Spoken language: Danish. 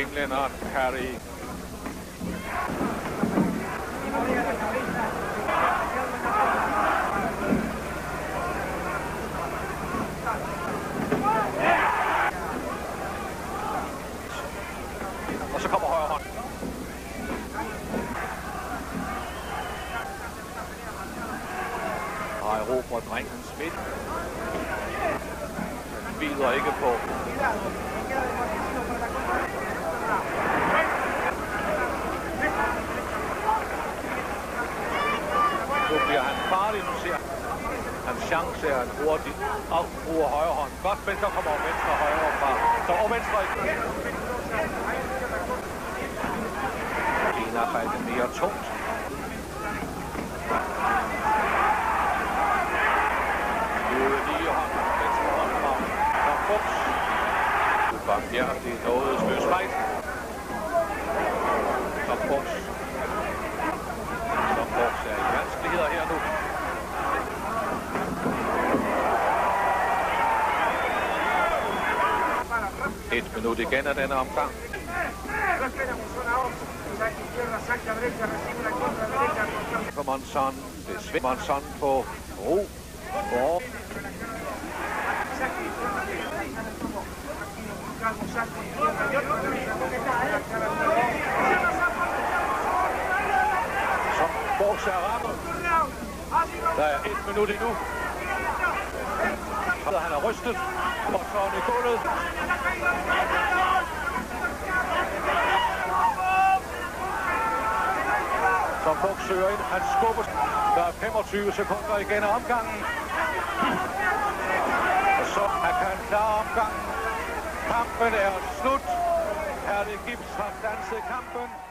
englænderen Harry. Og så kommer højre hånd. Og erobrer drengen Schmidt. Han bider ikke på. Nu farligt. Nu ser hans chance er en hurtig og bruger højre hånd. Godt, men så kommer venstre og højre fra. Så og venstre igen. Benarbejde mere tungt. Nu er lige hånd. Venstre hånd fra. Fra Fuchs. Ubarmhjertigt nådesløs fight. Så Fuchs. Så Fuchs er i vanskeligheder her nu. Et minut igen af denne omgang. For Monson. Det er Svend Monson på ro. Hvor... så Borg Serrano. Der er et minut endnu. Så han er rystet. Og tårn er i gulvet. Som Borg søger ind. Han skubber. Der er 25 sekunder igen af omgangen. Og så han kan klare omgangen. Kampen er slut. Herlig Gips har danset kampen.